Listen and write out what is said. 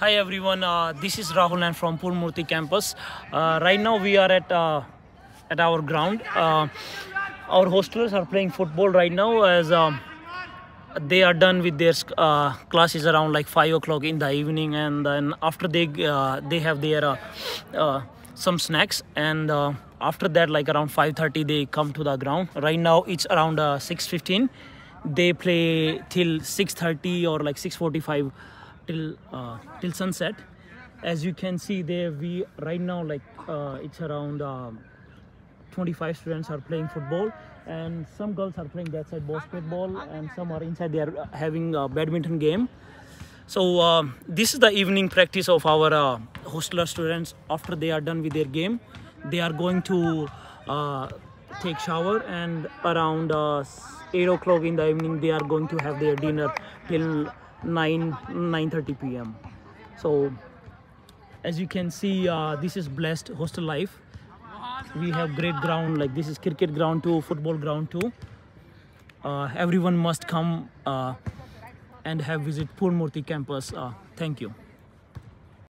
Hi everyone, uh, this is Rahul and from Puran Murti campus. Uh, right now we are at uh, at our ground. Uh, our hostelers are playing football right now as um, they are done with their uh, classes around like five o'clock in the evening, and then after they uh, they have their some snacks, and after that like around five thirty they come to the ground. Right now it's around uh, six fifteen. They play till six thirty or like six forty five till uh, till sunset. As you can see there, we right now like uh, it's around. Um, 25 students are playing football and some girls are playing that side basketball and some are inside they are uh, having a badminton game so uh, this is the evening practice of our uh, hostler students after they are done with their game they are going to uh, take shower and around uh, 8 o'clock in the evening they are going to have their dinner till 9 9:30 p.m so as you can see uh, this is blessed hostel life. We have great ground like this is cricket ground too football ground too. Uh, everyone must come uh, and have visit Puran Murti campus. Uh, thank you